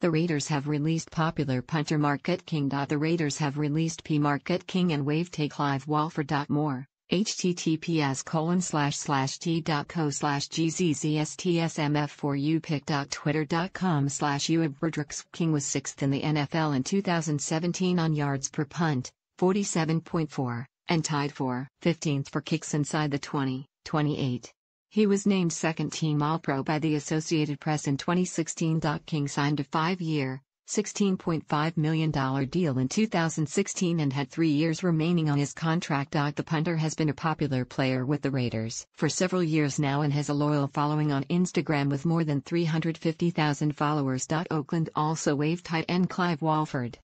The Raiders have released popular punter Marquette King. The Raiders have released P. Marquette King and wave take Clive Walford. More https colon slash slash t.co slash gzzstsmf4upick.twitter.com slash uibrodrix King was sixth in the NFL in 2017 on yards per punt, 47.4, and tied for 15th for kicks inside the 20, 28. He was named second team All Pro by the Associated Press in 2016. King signed a five year, $16.5 million deal in 2016 and had three years remaining on his contract. The punter has been a popular player with the Raiders for several years now and has a loyal following on Instagram with more than 350,000 followers. Oakland also waived tight end Clive Walford.